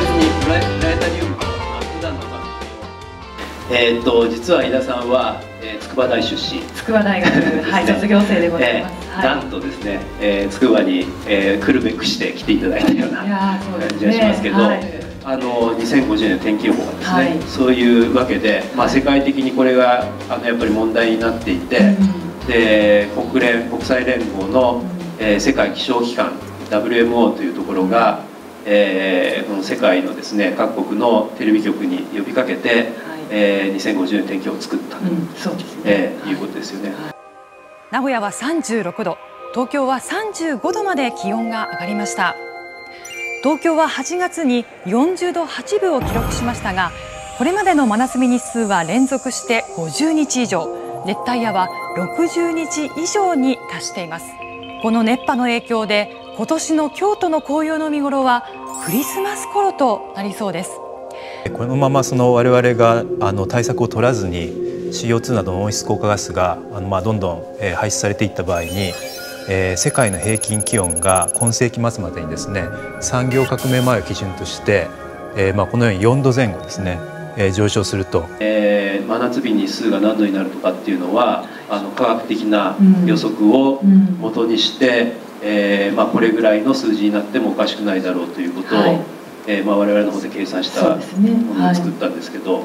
別にプラタリウムの普段の番組。をえー、っと実は井田さんは、えー、筑波大出身。筑波大学、はい、卒業生でございます、えーなんとですね、えー、筑波に、えー、来るべくして来ていただいたような感じがしますけど、はい、あの2050年天気予報がですね、はい、そういうわけで、まあ、世界的にこれがあのやっぱり問題になっていて、うん、で国連国際連合の、えー、世界気象機関 WMO というところが、えー、この世界のですね各国のテレビ局に呼びかけて、はい、えー、2050年天気を作ったと、うん、そうですね、えー、い。うことですよね。名古屋は36度。東京は35度まで気温が上がりました。東京は8月に40度8分を記録しましたがこれまでの真夏日日数は連続して50日以上。熱帯夜は60日以上に達しています。この熱波の影響で今年の京都の紅葉の見頃はクリスマス頃となりそうです。このままその我々があの対策を取らずに CO2 などの温室効果ガスがあのまあどんどん排出されていった場合に、えー、世界の平均気温が今世紀末までにですね産業革命前を基準として、えー、まあこのように4度前後ですね、えー、上昇すると、えー、真夏日日数が何度になるとかっていうのはあの科学的な予測をもとにして、うん、えー、まあ、これぐらいの数字になってもおかしくないだろうということを、はい、えーまあ、我々の方で計算したものを作ったんですけど。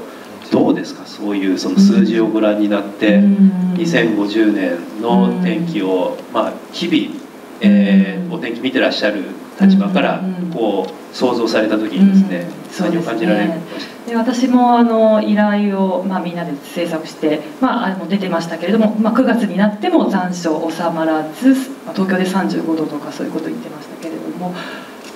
どうですか？そういうその数字をご覧になって2050年の天気を、まあ、日々、えー、お天気見てらっしゃる立場からこう想像された時にですね、何を感じられるで私もあの依頼を、まあ、みんなで制作して、まあ、あの出てましたけれども、まあ、9月になっても残暑収まらず、まあ、東京で35度とかそういうこと言ってましたけれども、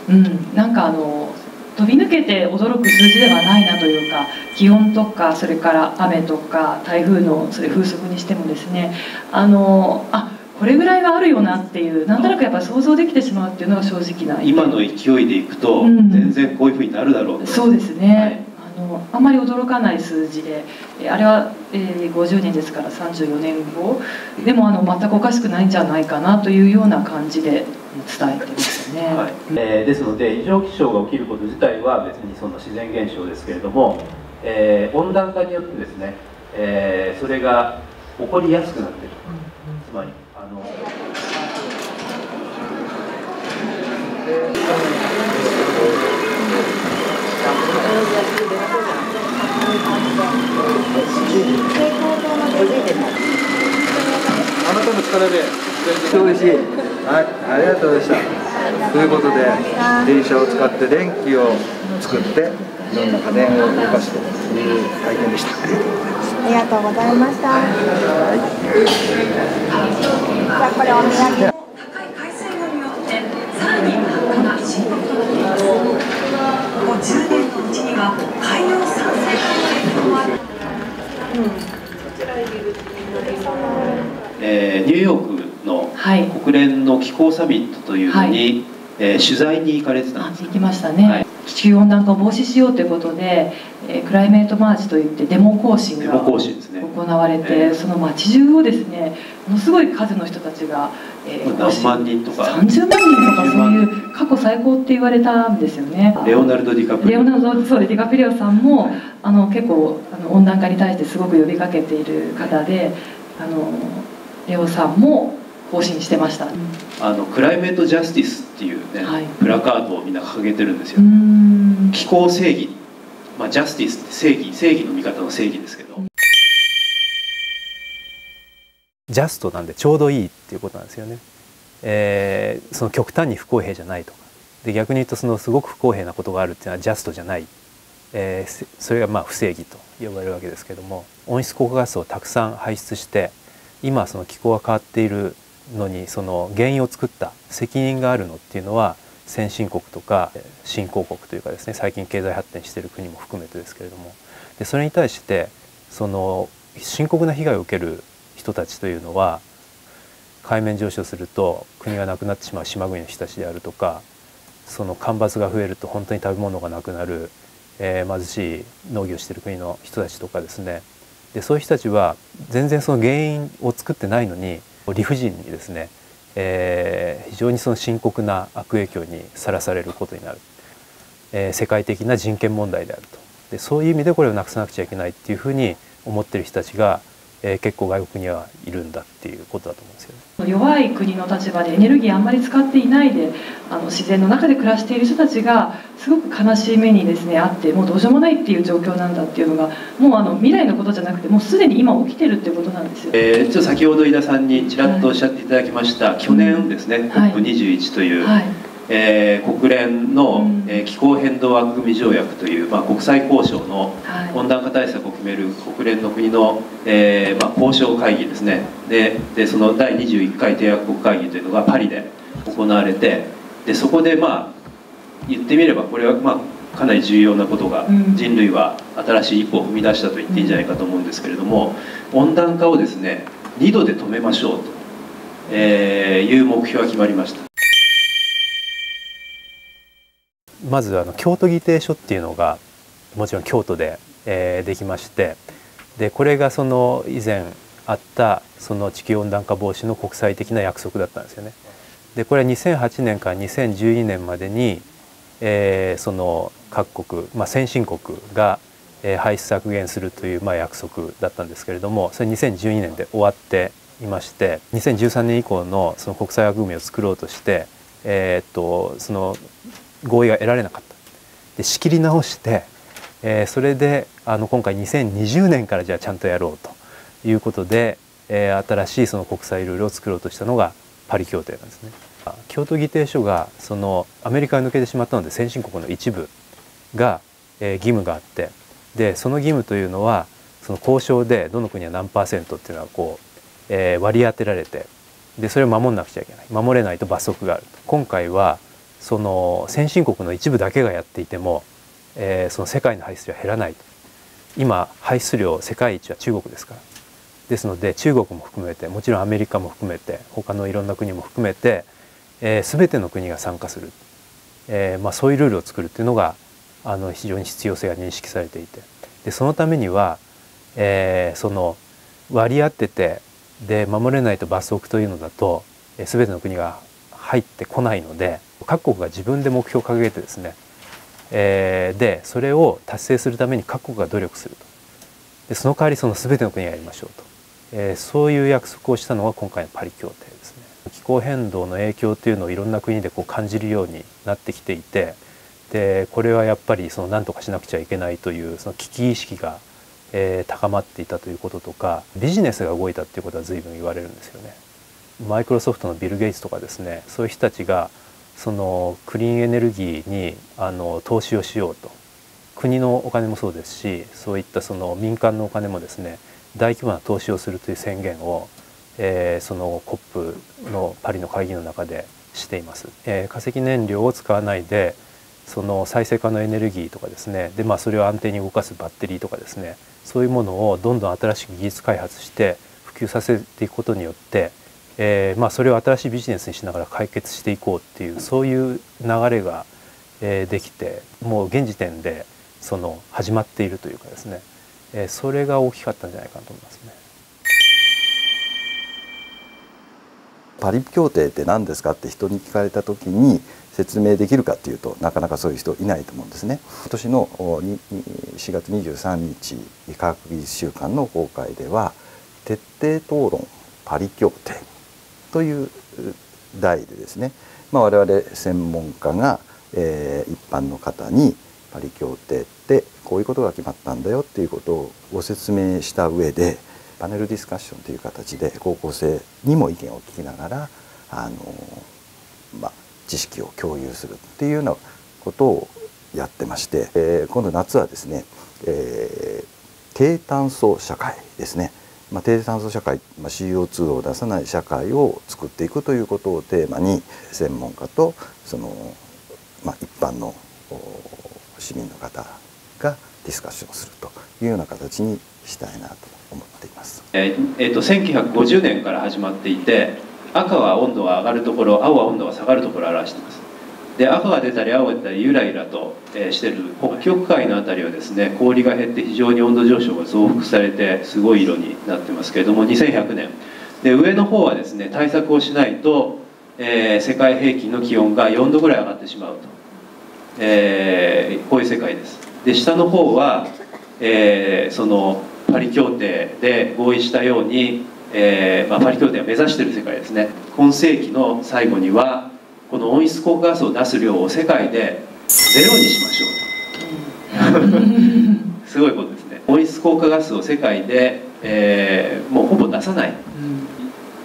うん、なんかあの飛び抜けて驚く数字ではないなというか気温とかそれから雨とか台風のそれ風速にしてもですねあのあこれぐらいはあるよなっていうなんとなくやっぱ想像できてしまうっていうのが正直な。今の勢いでいくと、全然こういうふうになるだろう、うん、そうですね、はい。あのあんまり驚かない数字であれは、えー、50年ですから34年後。でもあの全くおかしくないんじゃないかなというような感じで伝えてますね、はい。えー、ですので異常気象が起きること自体は別にその自然現象ですけれども、えー、温暖化によってですね、えー、それが起こりやすくなっている、つまりあなたの力で嬉しい。はい、ありがとうございましたということで電車を使って電気を作っていろんな家電を動かすという体験でした。ありがとうござい。ました、はい、じゃあこれお土産高い。海水温によってさらに悪化が深刻となってい。ますここ10年のうちには海洋酸性化、えー、ニューヨークの国連の気候サミットというのに、はい、えー、取材に行かれてたんです。行きましたね、はい、地球温暖化を防止しようということで、えー、 climate march といってデモ行進が行われて、ね、その街中をですねものすごい数の人たちが、えー、何万人とか。30万人とかそういう過去最高って言われたんですよね。レオナルド・ディカプリオ。レオナルドそうディカプリオさんも、あの結構あの温暖化に対してすごく呼びかけている方であのレオさんも行進してました、あの climate justice っていうね、はい、プラカードをみんな掲げてるんですよ。気候正義、まあ、ジャスティスって正義正義の味方の正義ですけど。ジャストなんでちょうどいいっていうことなんですよね、えー、その極端に不公平じゃないとか。で逆に言うとそのすごく不公平なことがあるっていうのはジャストじゃない、えー、それがまあ不正義と呼ばれるわけですけども温室効果ガスをたくさん排出して今その気候が変わっているのにその原因を作った責任があるのっていうのは先進国とか新興国というかですね最近経済発展している国も含めてですけれども。でそれに対してその深刻な被害を受ける人たちというのは海面上昇すると国がなくなってしまう島国の人たちであるとかその干ばつが増えると本当に食べ物がなくなる、えー、貧しい農業をしてる国の人たちとかですね。でそういう人たちは全然その原因を作ってないのに理不尽にですね、えー、非常にその深刻な悪影響にさらされることになる、えー、世界的な人権問題であると。でそういう意味でこれをなくさなくちゃいけないっていうふうに思ってる人たちが、えー、結構外国にはいるんだっていうことだと思うんですよね。弱い国の立場でエネルギーあんまり使っていないであの自然の中で暮らしている人たちがすごく悲しい目にですねあってもうどうしようもないっていう状況なんだっていうのがもうあの未来のことじゃなくてもうすでに今起きてるってことなんですよ、えー、ちょっと先ほど井田さんにちらっとおっしゃっていただきました、はい、去年ですね、はい、COP21 という、はいえー、国連の、うん、えー、気候変動枠組条約という、まあ、国際交渉の温暖化対策を決める国連の国の、えーまあ、交渉会議ですね。ででその第21回締約国会議というのがパリで行われてでそこでまあ言ってみればこれはまあかなり重要なことが、人類は新しい一歩を踏み出したと言っていいんじゃないかと思うんですけれども温暖化をですね2度で止めましょうと、えー、いう目標が決まりました。まずあの京都議定書っていうのがもちろん京都で、えー、できましてでこれがその以前あったその地球温暖化防止の国際的な約束だったんですよね。でこれは2008年から2012年までに、えー、その各国、まあ、先進国が、えー、排出削減するという、まあ、約束だったんですけれどもそれ2012年で終わっていまして2013年以降のその国際枠組みを作ろうとして、えー、っとその合意が得られなかった。で仕切り直して、えー、それであの今回2020年からじゃあちゃんとやろうということで、えー、新しいその国際ルールを作ろうとしたのがパリ協定なんですね。京都議定書がそのアメリカが抜けてしまったので先進国の一部が、えー、義務があってでその義務というのはその交渉でどの国は何パーセントっていうのはこう、えー、割り当てられてでそれを守んなくちゃいけない。守れないと罰則がある今回はその先進国の一部だけがやっていても、えー、その世界の排出量は減らないと。今排出量世界一は中国ですから。ですので中国も含めてもちろんアメリカも含めて他のいろんな国も含めて、えー、全ての国が参加する、えーまあ、そういうルールを作るっていうのがあの非常に必要性が認識されていて。でそのためには、えー、その割り当ててで守れないと罰則というのだと、えー、全ての国が入ってこないので各国が自分で目標を掲げてですね、えー、でそれを達成するために各国が努力すると。でその代わりその全ての国がやりましょうと、えー、そういう約束をしたのが今回のパリ協定ですね。気候変動の影響というのをいろんな国でこう感じるようになってきていてでこれはやっぱりその何とかしなくちゃいけないというその危機意識が、えー、高まっていたということとかビジネスが動いたっていうことは随分言われるんですよね。マイクロソフトのビル・ゲイツとかですねそういう人たちがそのクリーンエネルギーにあの投資をしようと。国のお金もそうですしそういったその民間のお金もですね大規模な投資をするという宣言を、えー、その COP のパリの会議の中でしています、えー、化石燃料を使わないでその再生可能エネルギーとかですねで、まあ、それを安定に動かすバッテリーとかですねそういうものをどんどん新しく技術開発して普及させていくことによってえーまあ、それを新しいビジネスにしながら解決していこうっていうそういう流れが、えー、できてもう現時点でその始まっているというかですね、えー、それが大きかったんじゃないかなと思いますね。パリ協定って何ですかって人に聞かれた時に説明できるかっていうとなかなかそういう人いないと思うんですね。今年の4月23日科学技術週間の公開では徹底討論パリ協定という題でですね、まあ、我々専門家が、えー、一般の方にパリ協定ってこういうことが決まったんだよっていうことをご説明した上でパネルディスカッションという形で高校生にも意見を聞きながらあの、まあ、知識を共有するっていうようなことをやってまして、えー、今度夏はですね、えー、低炭素社会ですね。まあ、低炭素社会、まあ、CO2 を出さない社会を作っていくということをテーマに専門家とその、まあ、一般の市民の方がディスカッションするというような形にしたいなと思っています。えー、えー、と1950年から始まっていて赤は温度が上がるところ青は温度が下がるところを表しています。で赤が出たり青が出たりゆらゆらと、えー、してる北極海の辺りはですね氷が減って非常に温度上昇が増幅されてすごい色になってますけれども2100年。で上の方はですね対策をしないと、えー、世界平均の気温が4度ぐらい上がってしまうと、えー、こういう世界です。で下の方は、えー、そのパリ協定で合意したように、えーまあ、パリ協定を目指している世界ですね。今世紀の最後にはこの温室効果ガスを出す量を世界でゼロにしましょう。とすごいことですね。温室効果ガスを世界で、えー、もうほぼ出さない、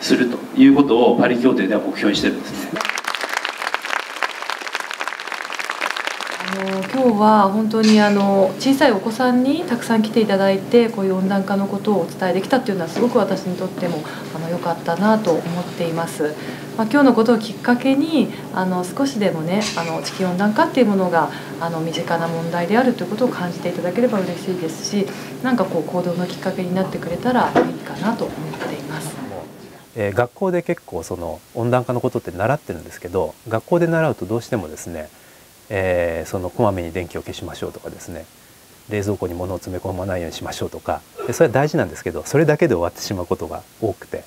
するということをパリ協定では目標にしてるんですね今日は本当にあの小さいお子さんにたくさん来ていただいてこういう温暖化のことをお伝えできたっていうのはすごく私にとってもあの良かったなと思っています。まあ、今日のことをきっかけにあの少しでもねあの地球温暖化っていうものがあの身近な問題であるということを感じていただければ嬉しいですしなんかこう行動のきっかけになってくれたらいいかなと思っています。えー、学校で結構その温暖化のことって習ってるんですけど学校で習うとどうしてもですねえー、そのこまめに電気を消しましょうとかですね。冷蔵庫に物を詰め込まないようにしましょうとか。でそれは大事なんですけどそれだけで終わってしまうことが多くて。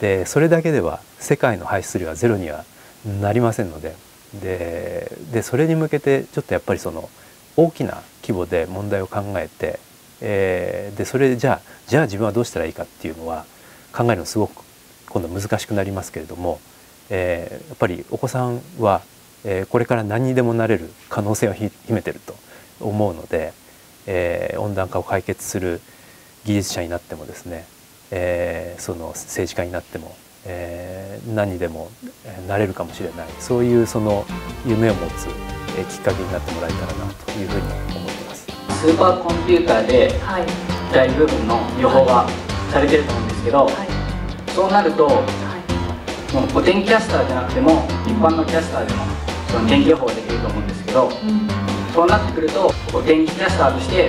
でそれだけでは世界の排出量はゼロにはなりませんので。ででそれに向けてちょっとやっぱりその大きな規模で問題を考えて、えー、でそれじゃあじゃあ自分はどうしたらいいかっていうのは考えるのすごく今度難しくなりますけれども、えー、やっぱりお子さんはえー、これから何にでもなれる可能性を秘めてると思うので、えー、温暖化を解決する技術者になってもですね、えー、その政治家になっても、えー、何にでもなれるかもしれない。そういうその夢を持つ、えー、きっかけになってもらえたらなというふうに思ってます。スーパーコンピューターで大部分の予報がされてると思うんですけど、はい、そうなると、はい、もうお天気キャスターじゃなくても一般のキャスターでもその天気予報ができると思うんですけど、うん、そうなってくるとお天気キャスターとして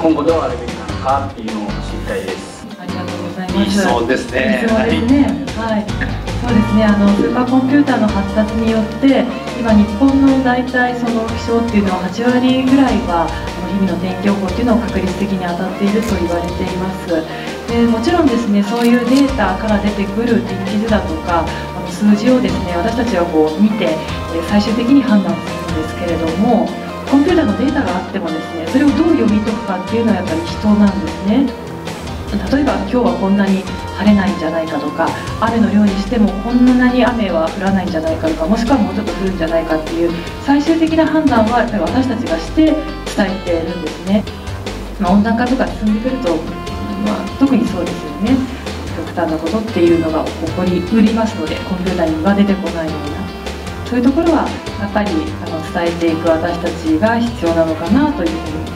今後どうあるべきなのかっていうのを知りたいですありがとうございますそうですねですねはい、そうですねあのスーパーコンピューターの発達によって今日本の大体その気象っていうのは8割ぐらいは日々の天気予報っていうのを確率的に当たっていると言われていますでもちろんですねそういうデータから出てくる天気図だとか数字をですね。私たちはこう見て最終的に判断するんですけれどもコンピューターのデータがあってもですねそれをどう読み解くかっていうのはやっぱり人なんですね。例えば今日はこんなに晴れないんじゃないかとか雨の量にしてもこんなに雨は降らないんじゃないかとかもしくはもうちょっと降るんじゃないかっていう最終的な判断はやっぱり私たちがして伝えてるんですね、まあ、温暖化とか進んでくると、まあ、特にそうですよね。極端なことっていうのが起こりうりますのでコンピューターには出てこないような。そういうところはやっぱりあの伝えていく私たちが必要なのかなというふうに